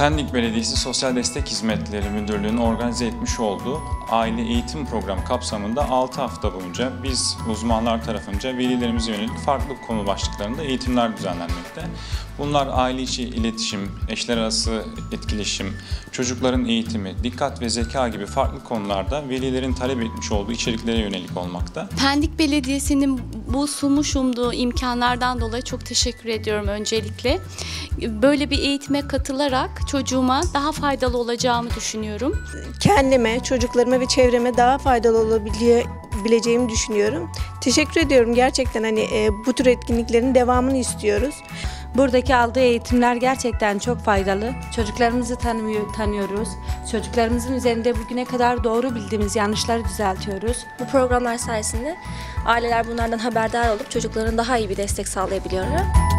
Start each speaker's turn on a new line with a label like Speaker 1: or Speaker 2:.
Speaker 1: Pendik Belediyesi Sosyal Destek Hizmetleri Müdürlüğü'nün organize etmiş olduğu aile eğitim programı kapsamında 6 hafta boyunca biz uzmanlar tarafınca velilerimize yönelik farklı konu başlıklarında eğitimler düzenlenmekte. Bunlar aile içi iletişim, eşler arası etkileşim, çocukların eğitimi, dikkat ve zeka gibi farklı konularda velilerin talep etmiş olduğu içeriklere yönelik olmakta.
Speaker 2: Pendik Belediyesi'nin bu sunmuş olduğu imkanlardan dolayı çok teşekkür ediyorum öncelikle. Böyle bir eğitime katılarak çocuğuma daha faydalı olacağımı düşünüyorum.
Speaker 3: kendime, çocuklarıma ve çevreme daha faydalı olabileceğimi düşünüyorum. Teşekkür ediyorum gerçekten hani e, bu tür etkinliklerin devamını istiyoruz.
Speaker 4: Buradaki aldığı eğitimler gerçekten çok faydalı. Çocuklarımızı tanımıyor, tanıyoruz. Çocuklarımızın üzerinde bugüne kadar doğru bildiğimiz yanlışları düzeltiyoruz.
Speaker 5: Bu programlar sayesinde aileler bunlardan haberdar olup çocukların daha iyi bir destek sağlayabiliyorlar.